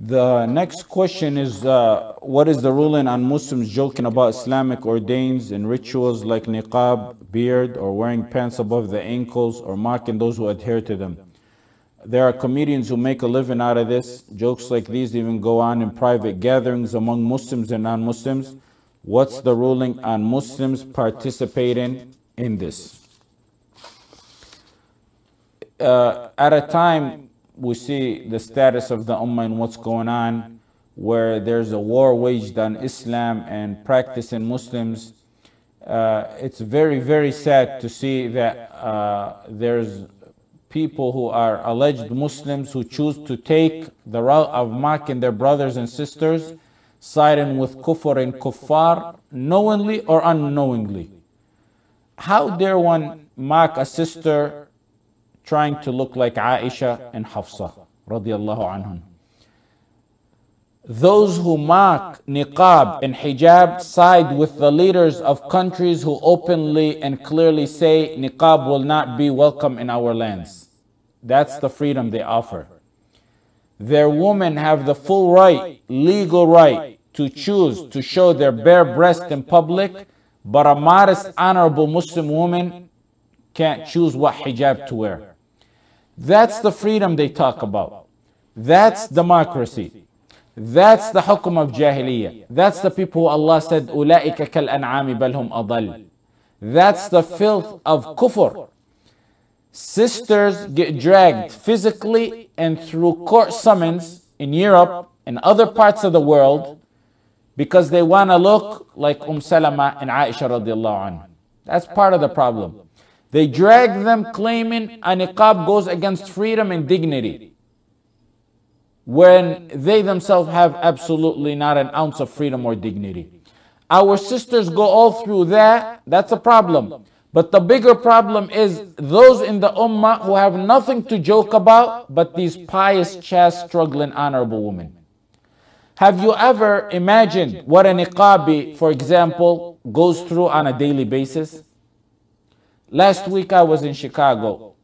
The next question is uh, What is the ruling on Muslims joking about Islamic ordains and rituals like niqab, beard, or wearing pants above the ankles, or mocking those who adhere to them? There are comedians who make a living out of this. Jokes like these even go on in private gatherings among Muslims and non Muslims. What's the ruling on Muslims participating in this? Uh, at a time we see the status of the Ummah and what's going on, where there's a war waged on Islam and practicing Muslims. Uh, it's very, very sad to see that uh, there's people who are alleged Muslims who choose to take the route of mocking their brothers and sisters, siding with kufr and kuffar, knowingly or unknowingly. How dare one mock a sister trying to look like Aisha and Hafsa anhum. Those who mock niqab and hijab side with the leaders of countries who openly and clearly say niqab will not be welcome in our lands. That's the freedom they offer. Their women have the full right, legal right, to choose to show their bare breast in public, but a modest, honorable Muslim woman can't choose what hijab to wear. That's the freedom they talk about. That's democracy. That's the hukum of jahiliyyah. That's the people who Allah said, أُولَٰئِكَ كَالْأَنْعَامِ بَلْ هُمْ أَضَلُّ That's the filth of kufr. Sisters get dragged physically and through court summons in Europe and other parts of the world because they want to look like Umm Salama and Aisha radiallahu anha. That's part of the problem. They drag them claiming a niqab goes against freedom and dignity when they themselves have absolutely not an ounce of freedom or dignity. Our sisters go all through that, that's a problem. But the bigger problem is those in the ummah who have nothing to joke about but these pious, chaste, struggling, honorable women. Have you ever imagined what a niqabi, for example, goes through on a daily basis? Last week I was in Chicago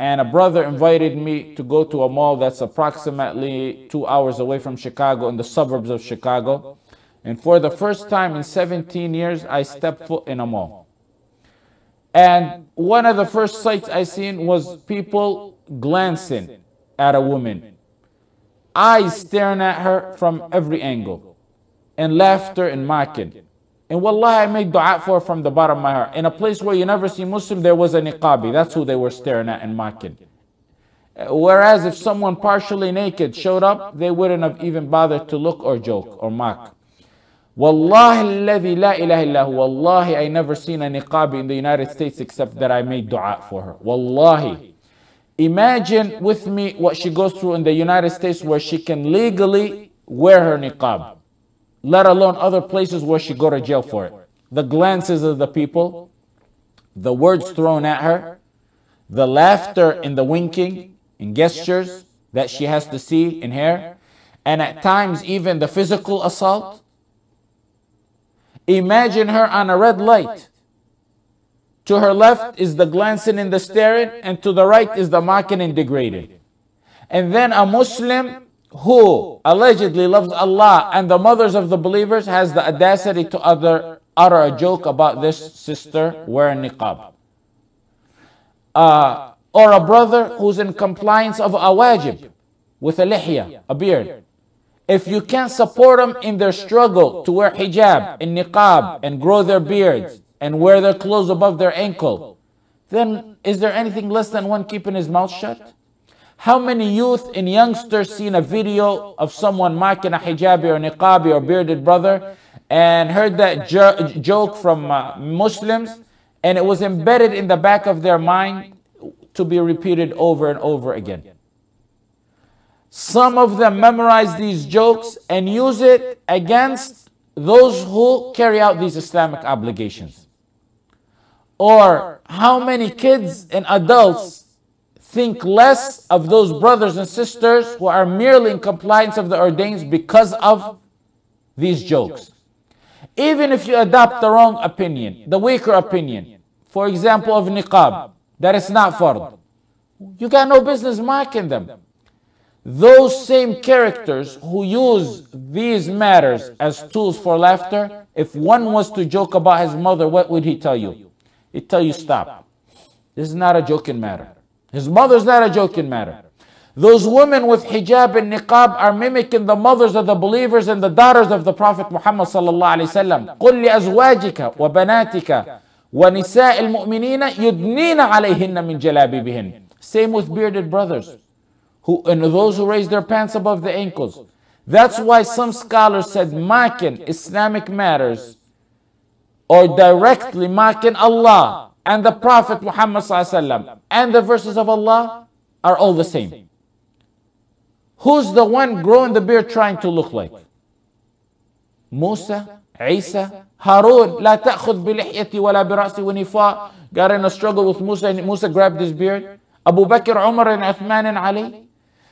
and a brother invited me to go to a mall that's approximately two hours away from Chicago in the suburbs of Chicago. And for the first time in 17 years, I stepped foot in a mall. And one of the first sights I seen was people glancing at a woman, eyes staring at her from every angle, and laughter and mocking. And wallahi, I made dua for her from the bottom of my heart. In a place where you never see Muslim, there was a niqabi. That's who they were staring at and mocking. Uh, whereas if someone partially naked showed up, they wouldn't have even bothered to look or joke or mock. Wallahi alladhi la ilaha illahu. Wallahi, I never seen a niqabi in the United States except that I made dua for her. Wallahi. Imagine with me what she goes through in the United States where she can legally wear her niqab let alone other places where she go to jail for it. The glances of the people, the words thrown at her, the laughter and the winking and gestures that she has to see and hear, and at times even the physical assault. Imagine her on a red light. To her left is the glancing and the staring, and to the right is the mocking and degrading. And then a Muslim who allegedly loves Allah and the mothers of the believers has the audacity to utter, utter a joke about this sister wearing niqab. Uh, or a brother who's in compliance of a wajib with a lihya, a beard. If you can't support them in their struggle to wear hijab and niqab and grow their beards and wear their clothes above their ankle, then is there anything less than one keeping his mouth shut? How many youth and youngsters seen a video of someone mocking a hijabi or niqabi or bearded brother and heard that jo joke from uh, Muslims and it was embedded in the back of their mind to be repeated over and over again. Some of them memorize these jokes and use it against those who carry out these Islamic obligations. Or how many kids and adults think less of those brothers and sisters who are merely in compliance of the ordains because of these jokes. Even if you adopt the wrong opinion, the weaker opinion, for example, of niqab, that it's not fard, you got no business mocking them. those same characters who use these matters as tools for laughter, if one was to joke about his mother, what would he tell you? He'd tell you, stop. This is not a joking matter. His mother's not a joking matter. Those women with hijab and niqab are mimicking the mothers of the believers and the daughters of the Prophet Muhammad sallallahu alaihi wasallam. قل لأزواجك وبناتك ونساء المؤمنين يدنين عليهن من جلابيبهن. Same with bearded brothers who and those who raise their pants above the ankles. That's why some scholars said mocking Islamic matters or directly mocking Allah and the Prophet Muhammad sallallahu and the verses of Allah are all the same. Who's the one growing the beard trying to look like? Musa, Isa, Harun, لا تأخذ بلحيتي ولا برأسي when he fought, got in a struggle with Musa and Musa grabbed his beard. Abu Bakr, Umar and Uthman and Ali.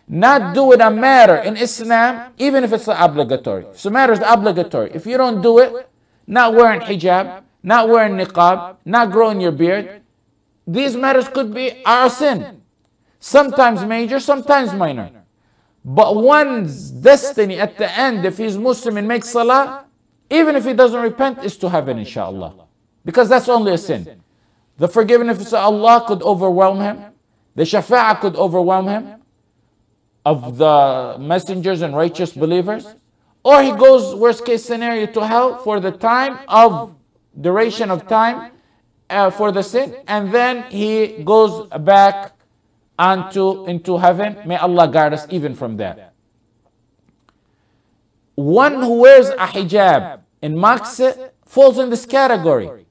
Not doing a matter in Islam, even if it's obligatory. If the matter is obligatory, if you don't do it, not wearing hijab, not wearing niqab, not growing your beard, these matters could be our sin. Sometimes major, sometimes minor. But one's destiny at the end, if he's Muslim and makes salah, even if he doesn't repent, is to heaven, inshallah. Because that's only a sin. The forgiveness of Allah could overwhelm him. The shafa'ah could overwhelm him of the messengers and righteous believers. Or he goes, worst case scenario, to hell for the time of duration of time uh, for the sin. And then he goes back unto into heaven. May Allah guard us even from that. One who wears a hijab and mocks it falls in this category.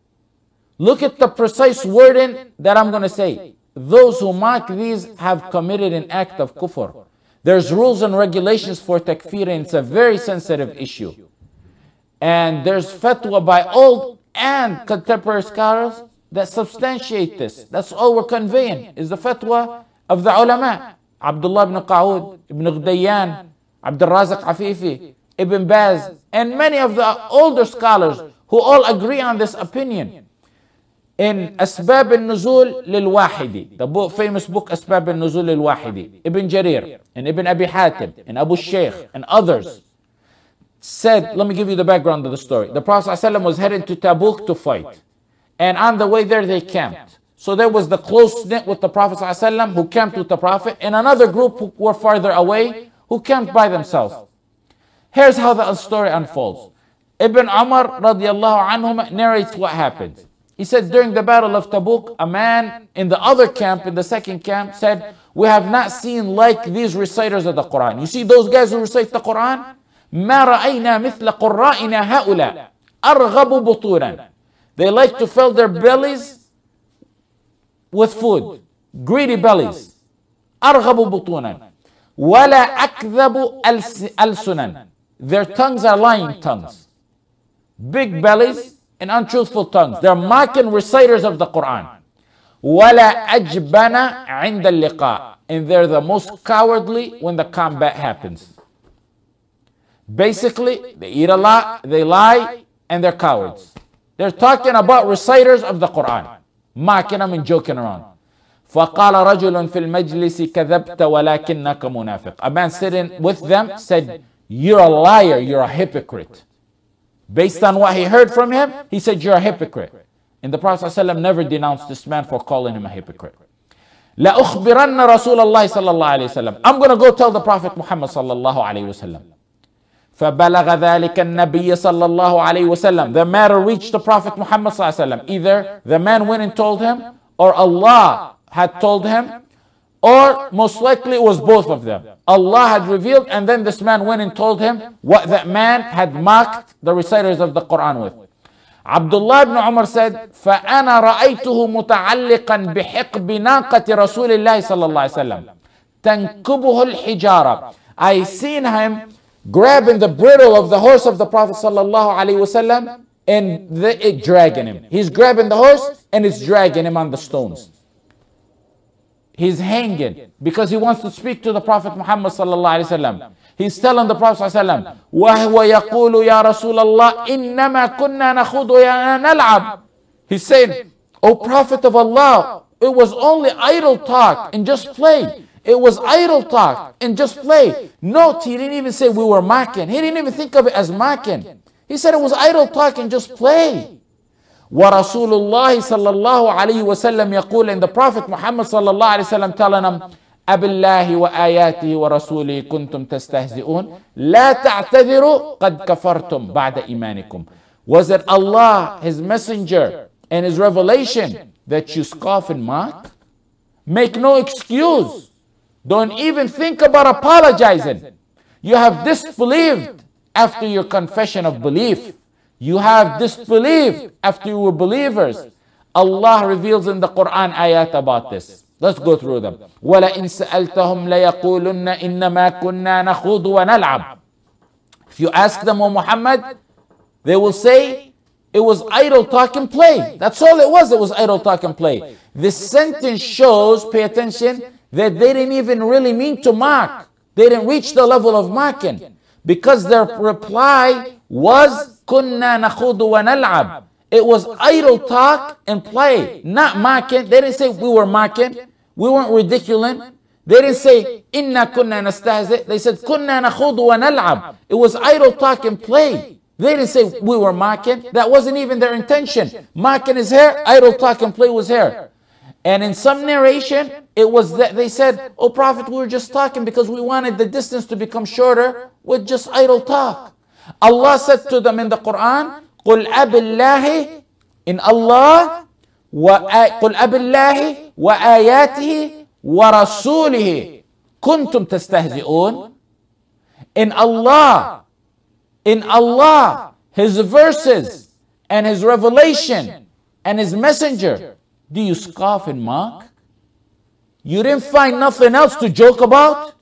Look at the precise wording that I'm going to say. Those who mock these have committed an act of kufr. There's rules and regulations for takfir and it's a very sensitive issue. And there's fatwa by old and contemporary scholars that substantiate this. That's all we're conveying is the fatwa of the ulama. Abdullah ibn Qa'ud, Ibn Ghdayan, Abdul Razak Afifi, Ibn Baz, and many of the older scholars who all agree on this opinion. In Asbab al-Nuzul lil-Wahidi, the book, famous book Asbab al-Nuzul lil-Wahidi, Ibn Jarir, and Ibn Abi Hatim, and Abu Shaykh, and others, said, let me give you the background of the story. The Prophet ﷺ was headed to Tabuk to fight. And on the way there, they camped. So there was the close knit with the Prophet ﷺ who camped with the Prophet, and another group who were farther away who camped by themselves. Here's how the story unfolds. Ibn Umar radiallahu anhum narrates what happened. He said during the battle of Tabuk, a man in the other camp, in the second camp, said, We have not seen like these reciters of the Quran. You see those guys who recite the Quran? ما رأينا مثل قرائنا هؤلاء أرغب بطونا. They like to fill their bellies with food. Greedy bellies. أرغب بطونا ولا أكذب ألسنا. Their tongues are lying tongues. Big bellies and untruthful tongues. They're mocking reciters of the Quran. ولا أجبن عند اللقاء. And they're the most cowardly when the combat happens. Basically, they eat a lot, they lie, and they're cowards. They're talking about reciters of the Quran mocking them and joking around. فقال رجل في المجلس كذبت ولكنك منافق. A man sitting with them said, You're a liar, you're a hypocrite. Based on what he heard from him, he said, You're a hypocrite. And the Prophet ﷺ never denounced this man for calling him a hypocrite. لأخبرن رسول الله صلى الله عليه وسلم. I'm going to go tell the Prophet Muhammad صلى الله عليه وسلم. فبلغ ذلك النبي صلى الله عليه وسلم. The matter reached the Prophet Muhammad صلى الله عليه وسلم. Either the man went and told him, or Allah had told him, or most likely it was both of them. Allah had revealed, and then this man went and told him what that man had mocked the reciters of the Quran with. Abdullah ibn Umar said, فأنا رأيته متعلقا بحقب ناقة رسول الله صلى الله عليه وسلم تنكبه الحجارة. I seen him grabbing the bridle of the horse of the Prophet sallallahu alaihi wasallam and the, it dragging him. He's grabbing the horse and it's dragging him on the stones. He's hanging because he wants to speak to the Prophet Muhammad sallallahu alaihi wasallam. He's telling the Prophet sallallahu وَهُوَ يَقُولُ يَا رَسُولَ اللَّهِ إِنَّمَا كُنَّا نَخُوضُ نَلْعَبُ He's saying, O Prophet of Allah, it was only idle talk and just play. It was idle talk and just play. Note, he didn't even say we were mocking. He didn't even think of it as mocking. He said it was idle talk and just play. ورسول الله صلى الله عليه وسلم يقول and the Prophet Muhammad صلى الله عليه وسلم telling them أبالله وآياته ورسوله كنتم تستهزئون لا تعتذروا قد كفرتم بعد إيمانكم Was it Allah, His Messenger, and His revelation that you scoff and mock? Make no excuse. Don't even think about apologizing. You have disbelieved after your confession of belief. You have disbelieved after you were believers. Allah reveals in the Quran ayat about this. Let's go through them. وَلَئِن سَأَلْتَهُمْ لَيَقُولُنَّ إِنَّمَا كُنَّا نَخُوضُ وَنَلْعَبُ If you ask them, O Muhammad, they will say, it was idle talk and play. That's all it was. It was idle talk and play. This sentence shows, pay attention, that they didn't even really mean to mock. They didn't reach the level of mocking because their reply was kunna nakhudu wa. It was idle talk and play, not mocking. They didn't say we were mocking. We weren't ridiculing. They didn't say inna kunna nastahzi. They said kunna nakhudu wa nal'ab. It was idle talk and play. They didn't say we were mocking. That wasn't even their intention. Mocking is here, idle talk and play was here. And in some narration, it was that they said, Oh Prophet, we were just talking because we wanted the distance to become shorter with just idle talk. Allah said to them in the Quran, قُلْ أَبِ اللَّهِ In Allah, قُلْ أَبِ اللَّهِ وَآيَاتِهِ وَرَسُولِهِ كُنْتُمْ تَسْتَهْزِئُونَ In Allah, in Allah, His verses and His revelation and His messenger, do you scoff and mock? You didn't find nothing else to joke about?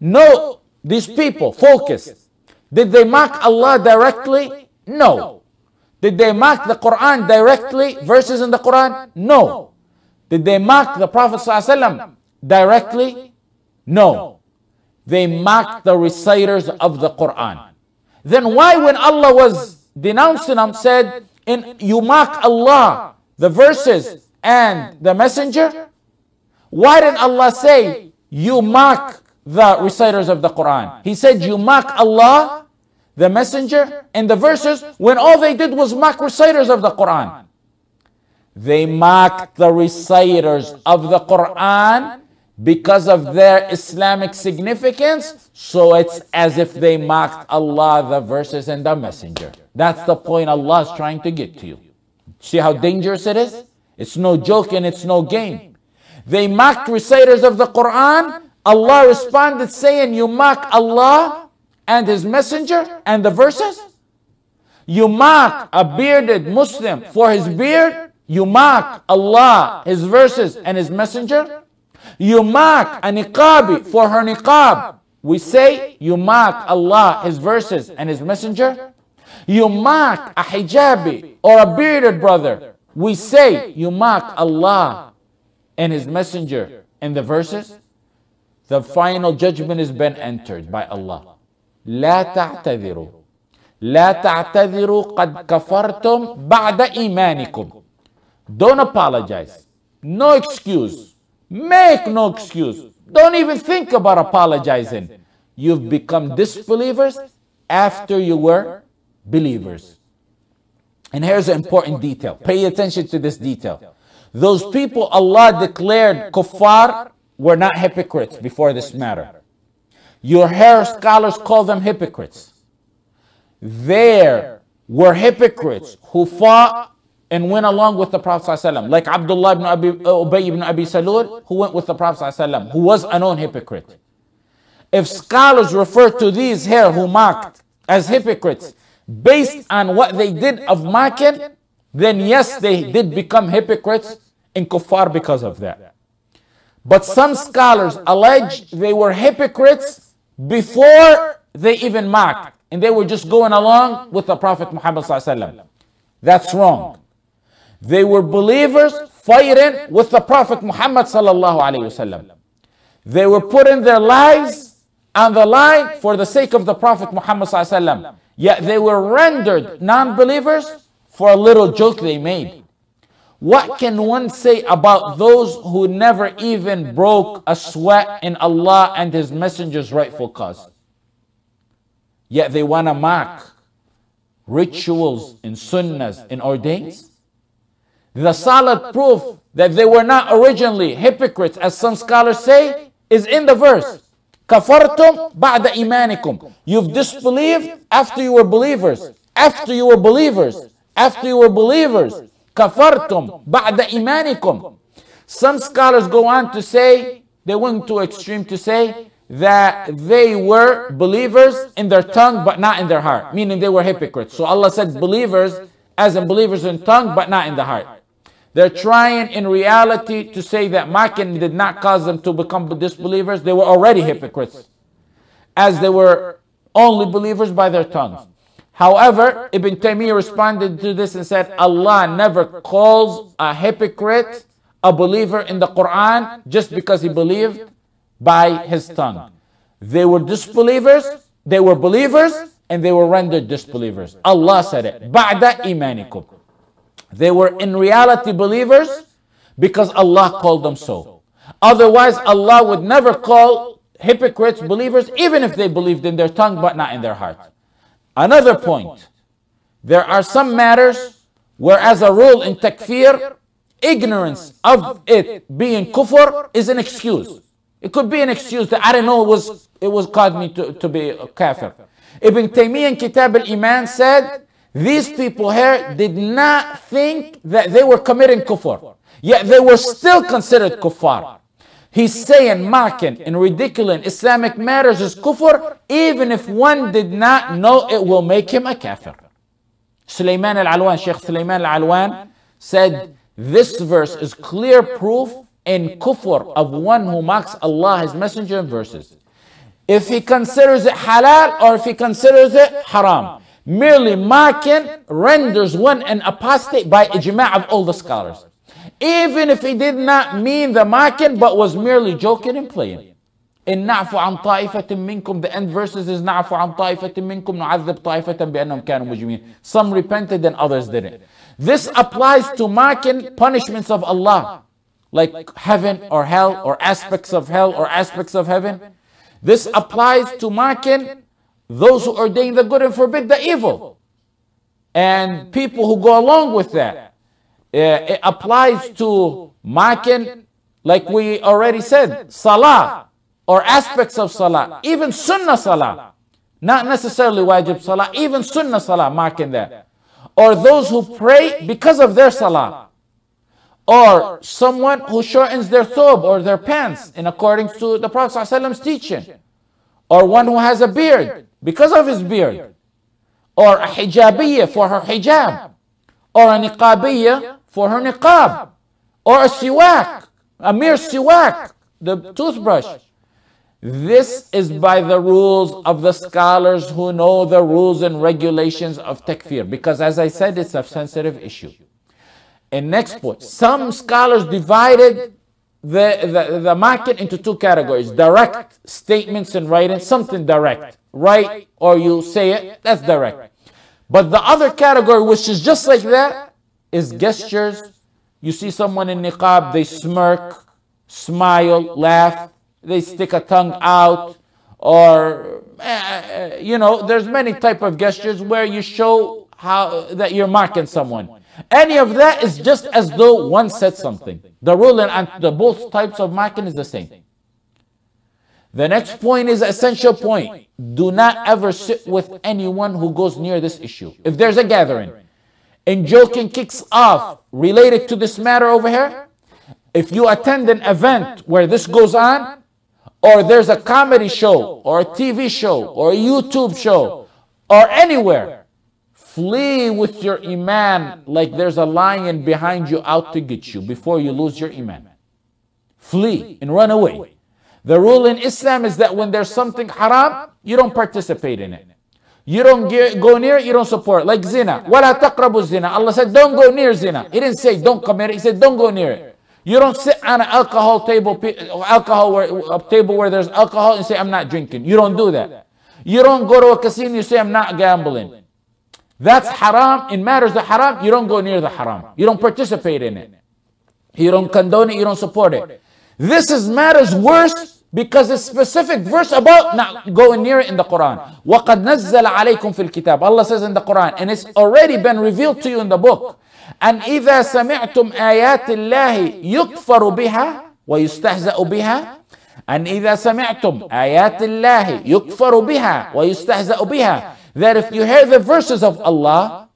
No, these people, focus. Did they mock Allah directly? No. Did they mock the Quran directly? Verses in the Quran? No. Did they mock the Prophet ﷺ directly? No. They mocked the reciters of the Quran. Then why when Allah was denouncing them said, in, you mock Allah, the verses and the messenger? Why didn't Allah say, you mock the reciters of the Quran? He said, you mock Allah, the messenger, and the verses when all they did was mock reciters of the Quran. They mocked the reciters of the Quran because of their Islamic significance, so it's as if they mocked Allah, the verses, and the messenger. That's the point Allah is trying to get to you. See how dangerous it is? It's no joke and it's no game. They mocked reciters of the Quran. Allah responded saying, You mock Allah and His messenger and the verses? You mock a bearded Muslim for his beard? You mock Allah, His verses, and His messenger? You mock a niqabi for her niqab. We say you mock Allah, His verses, and His messenger. You mock a hijabi or a bearded brother We say you mock Allah and His messenger and the verses. The final judgment has been entered by Allah. لا تعتذروا لا تعتذروا قد كفرتم بعد إيمانكم Don't apologize. No excuse. Make no excuse. Don't even think about apologizing. You've become disbelievers after you were believers. And here's an important detail. Pay attention to this detail. Those people Allah declared kuffar were not hypocrites before this matter. Your hair scholars call them hypocrites. There were hypocrites who fought and went along with the Prophet ﷺ, like Abdullah ibn Abi, uh, Ubay ibn Abi Salul, who went with the Prophet ﷺ, who was a known hypocrite. If scholars refer to these here who mocked as hypocrites based on what they did of mocking, then yes, they did become hypocrites in kuffar because of that. But some scholars allege they were hypocrites before they even mocked, and they were just going along with the Prophet Muhammad. That's wrong. They were believers fighting with the Prophet Muhammad sallallahu alaihi wasallam. They were putting their lives on the line for the sake of the Prophet Muhammad sallallahu alaihi wasallam. Yet they were rendered non-believers for a little joke they made. What can one say about those who never even broke a sweat in Allah and His Messenger's rightful cause? Yet they want to mock rituals and sunnahs and ordains? The solid proof that they were not originally hypocrites, as some scholars say, is in the verse. Kafartum ba'da imanikum. You've disbelieved after you were believers. After you were believers. After you were believers. Kafartum ba'da imanikum. Some scholars go on to say, they went to extreme to say, that they were believers in their tongue but not in their heart, meaning they were hypocrites. So Allah said believers as in believers in tongue but not in the heart. They're trying in reality to say that Makin did not cause them to become disbelievers. They were already hypocrites, as they were only believers by their tongues. However, Ibn Taymiyyah responded to this and said, Allah never calls a hypocrite a believer in the Quran just because he believed by his tongue. They were disbelievers, they were believers, and they were rendered disbelievers. Allah said it. Ba'da imanikum. They were in reality believers because Allah called them so. Otherwise, Allah would never call hypocrites believers even if they believed in their tongue but not in their heart. Another point. There are some matters where as a rule in takfir, ignorance of it being kufr is an excuse. It could be an excuse that I didn't know it was, it was caused me to, to be a kafir. Ibn Taymiyyah in Kitab al-Iman said, these people here did not think that they were committing kufr. Yet they were still considered kuffar. He's saying mocking and ridiculing Islamic matters is kufr, even if one did not know it will make him a kafir. Sulaiman al-Alwan, Sheikh Sulaiman al-Alwan said, this verse is clear proof in kufr of one who mocks Allah, His Messenger, and verses. If he considers it halal or if he considers it haram Merely mocking renders one an apostate by ijma' of all the scholars. Even if he did not mean the mocking but was merely joking and playing. إن نعفو عن طائفة منكم the end verses is نعفو عن طائفة منكم نعذب طائفة بأنهم كانوا مجرمين some repented and others didn't this applies to mocking punishments of Allah like heaven or hell or aspects of hell or aspects of heaven. This applies to mocking those who ordain the good and forbid the evil. And people who go along with that. Uh, it applies to mocking, like we already said, salah or aspects of salah, even sunnah salah. Not necessarily wajib salah, even sunnah salah, mocking that. Or those who pray because of their salah or someone who shortens their thobe or their pants in accordance to the Prophet ﷺ's teaching, or one who has a beard because of his beard, or a hijabiyya for her hijab, or a niqabiyya for her niqab, or a siwak, a mere siwak, the toothbrush. This is by the rules of the scholars who know the rules and regulations of takfir, because as I said, it's a sensitive issue. And next point, some scholars divided the, the, the market into two categories. Direct statements and writing, something direct, write or you say it, that's direct. But the other category, which is just like that, is gestures. You see someone in niqab, they smirk, smile, laugh, they stick a tongue out, or uh, you know, there's many type of gestures where you show how that you're marking someone. Any of that is just as though one said something. The rule and the both types of marking is the same. The next point is essential point. Do not ever sit with anyone who goes near this issue. If there's a gathering and joking kicks off related to this matter over here, if you attend an event where this goes on, or there's a comedy show, or a TV show, or a YouTube show, or anywhere, Flee with your iman like there's a lion behind you out to get you before you lose your iman. Flee and run away. The rule in Islam is that when there's something haram, you don't participate in it. You don't get, go near it, you don't support it. Like zina. وَلَا تَقْرَبُوا zina. Allah said, don't go near zina. He didn't say, don't commit it. He said, don't go near it. You don't sit on an alcohol table, alcohol where, a table where there's alcohol and say, I'm not drinking. You don't do that. You don't go to a casino and say, I'm not gambling. That's haram. In matters of haram, you don't go near the haram. You don't participate in it. You don't condone it, you don't support it. This is matters worse because it's specific verse about not going near it in the Quran. وَقَدْ نَزَّلَ عَلَيْكُمْ فِي الْكِتَابِ Allah says in the Quran, and it's already been revealed to you in the book. And إِذَا سَمِعْتُمْ آيَاتِ اللَّهِ يُكْفَرُ بِهَا وَيُسْتَهْزَأُ بِهَا أن إذا سمعتم آيات الله يكفر بها ويستهزأ بها that if you hear the verses of Allah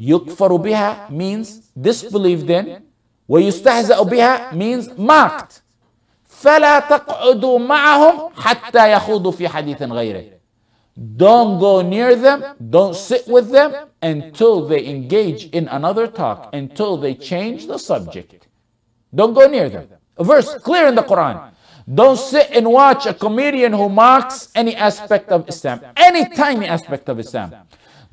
يكفر بها means disbelieved in ويستهزأ بها means mocked فلا تقعدوا معهم حتى يخوضوا في حديث غيره Don't go near them, don't sit with them until they engage in another talk, until they change the subject. Don't go near them. A verse clear in the Quran. Don't sit and watch a comedian who mocks any aspect of Islam, any tiny aspect of Islam.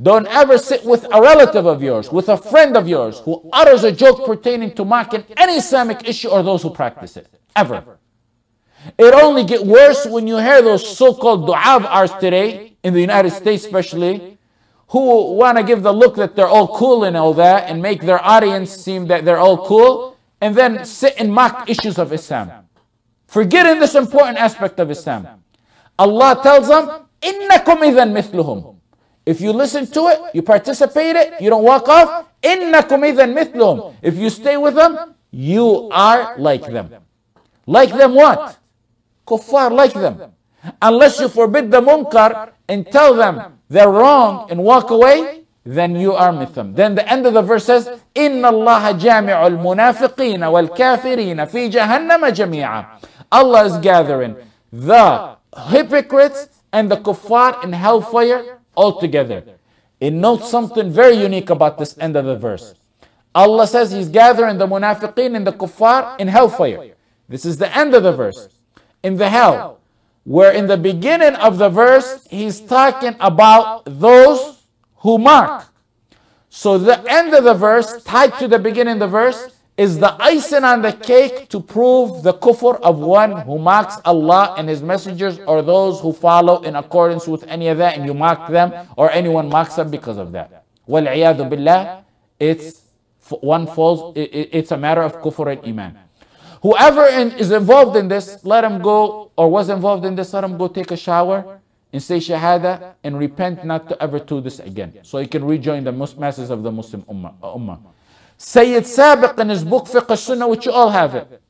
Don't ever sit with a relative of yours, with a friend of yours who utters a joke pertaining to mocking any Islamic issue or those who practice it. Ever. It only get worse when you hear those so-called dua of ours today, in the United States especially, who want to give the look that they're all cool and all that and make their audience seem that they're all cool and then sit and mock issues of Islam. Forgetting this important aspect of Islam. Allah tells them, إِنَّكُمْ إِذًا مِثْلُهُمْ If you listen to it, you participate it, you don't walk off, إِنَّكُمْ إِذًا مِثْلُهُمْ If you stay with them, you are like them. Like them what? Kuffar like them. Unless you forbid the munkar and tell them they're wrong and walk away, then you are with them. Then the end of the verse says, إِنَّ اللَّهَ جَامِعُ الْمُنَافِقِينَ وَالْكَافِرِينَ فِي جَهَنَّمَ جَمِيعًا Allah is gathering the hypocrites and the kuffar in hellfire all together. It notes something very unique about this end of the verse. Allah says He's gathering the munafiqeen and the kuffar in hellfire. This is the end of the verse. In the hell. Where in the beginning of the verse, He's talking about those who mock. So the end of the verse, tied to the beginning of the verse, is the icing on the cake to prove the kufr of one who mocks Allah and His messengers or those who follow in accordance with any of that and you mock them or anyone mocks them because of that. Wal billah, it's one falls, it's a matter of kufr and iman. Whoever is involved in this, let him go, or was involved in this, let him go take a shower and say shahada and repent not to ever do this again. So he can rejoin the masses of the Muslim ummah. Sayyid Sabiq in his book Fiqh Sunnah, which you all have it.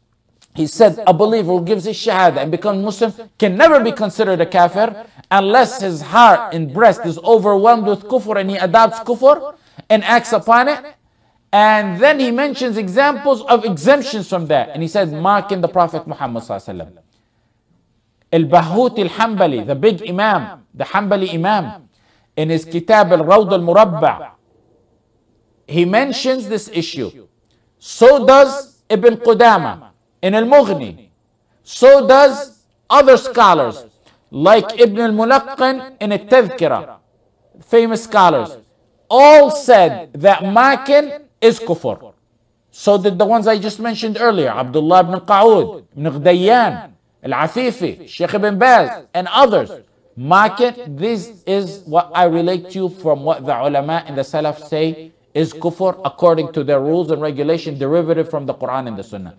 He said a believer who gives his shahada and becomes Muslim can never be considered a kafir unless his heart and breast is overwhelmed with kufr and he adopts kufr and acts upon it. And then he mentions examples of exemptions from that. And he said, mocking the Prophet Muhammad Al-Buhuti al-Hanbali, the big Imam, the Hanbali Imam, in his Kitab al-Rawd al-Murabba, he mentions this issue. So does Ibn Qudama in Al-Mughni. So does other scholars like Ibn al-Mulaqqin in Al-Tadhkira, famous scholars. All said that makin is kufr. So did the ones I just mentioned earlier, Abdullah ibn Qa'ud, Ibn Ghdayan, Al-Afifi, Sheikh ibn Baz, and others. Makin, this is what I relate to you from what the ulama and the salaf say is kufr according to their rules and regulation derivative from the Quran and the Sunnah.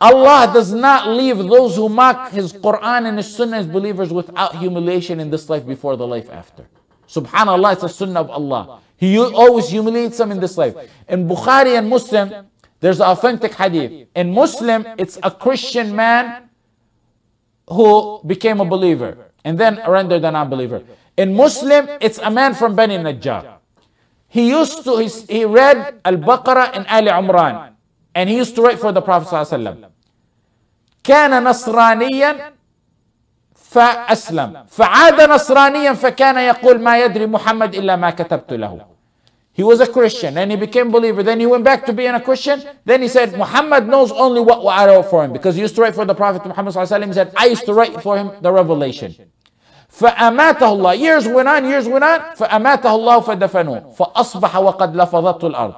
Allah does not leave those who mock His Quran and His Sunnah as believers without humiliation in this life before the life after. Subhanallah, it's a Sunnah of Allah. He always humiliates them in this life. In Bukhari and Muslim, there's an authentic hadith. In Muslim, it's a Christian man who became a believer and then rendered an unbeliever. In Muslim, it's a man from Bani Najjar. He used to, he read Al-Baqarah and Ali Imran. And he used to write for the Prophet ﷺ. كان نصرانيا فأسلم فعاد نصرانيا فكان يقول ما يدري محمد إلا ما كتبت له He was a Christian and he became believer. Then he went back to being a Christian. Then he said, Muhammad knows only what I wrote for him. Because he used to write for the Prophet Muhammad. He said, I used to write for him the revelation. فأماته الله years went on years went on فأماته الله فدفنوه فأصبح وقد لفظته الأرض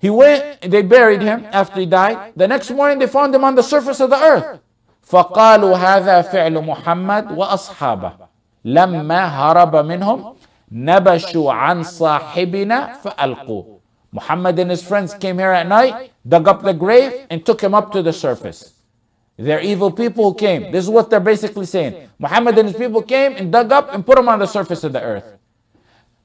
he went they buried him after he died the next morning they found him on the surface of the earth فقالوا هذا فعل محمد وأصحابه لما هرب منهم نبشوا عن صاحبنا فألقوه Muhammad and his friends came here at night, dug up the grave, and took him up to the surface. They're evil people who came. This is what they're basically saying. Muhammad and his people came and dug up and put him on the surface of the earth.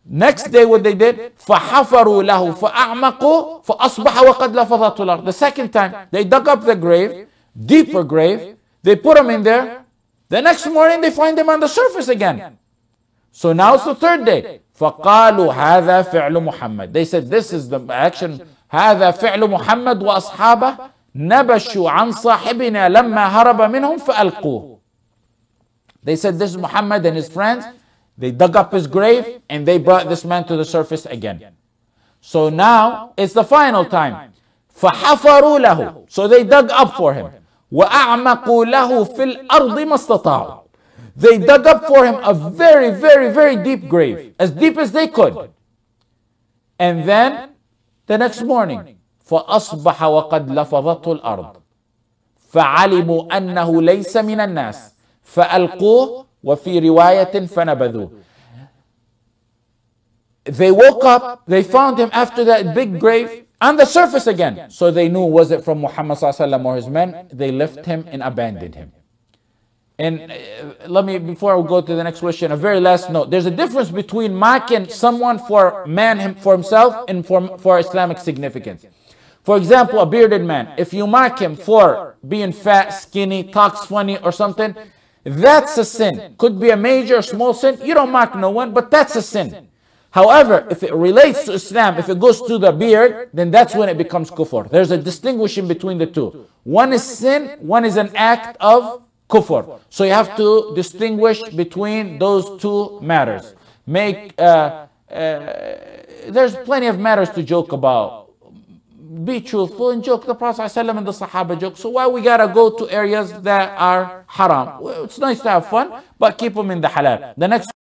Next day, what they did, فَحَفَرُوا لَهُ فَأَعْمَقُوا فَأَصْبَحَ وَقَدْ لَفَظَتُ الْأَرْض The second time, they dug up the grave, deeper grave, they put him in there. The next morning, they find him on the surface again. So now it's the third day. فَقَالُوا هَذَا فِعْلُ مُحَمَّد They said, this is the action. هَذَا فِعْلُ مُحَمَّد وَأَصْحَابَهُ نبشوا عن صاحبنا لما هرب منهم فألقوه. They said this is Muhammad and his friends. They dug up his grave and they brought this man to the surface again. So now it's the final time. فحفروا له. So they dug up for him. وأعمقوا له في الأرض ما استطاعوا. They dug up for him a very, very, very deep grave, as deep as they could. And then the next morning, فأصبح وقد لفظته الأرض فعلموا أنه ليس من الناس فألقوه وفي رواية فنبذوه They woke up, they found him after that big grave on the surface again. So they knew was it from Muhammad or his men. They left him and abandoned him. And uh, let me, before we go to the next question, a very last note. There's a difference between mocking someone for man for himself and for, for Islamic significance. For example, a bearded man, if you mock him for being fat, skinny, talks funny or something, that's a sin. Could be a major or small sin. You don't mock no one, but that's a sin. However, if it relates to Islam, if it goes to the beard, then that's when it becomes kufr. There's a distinguishing between the two. One is sin, one is an act of kufr. So you have to distinguish between those two matters. Make uh, uh, there's plenty of matters to joke about. Be truthful and joke. The Prophet ﷺ and the Sahaba joke. So why we gotta go to areas that are haram? Well, it's nice to have fun, but keep them in the halal. The next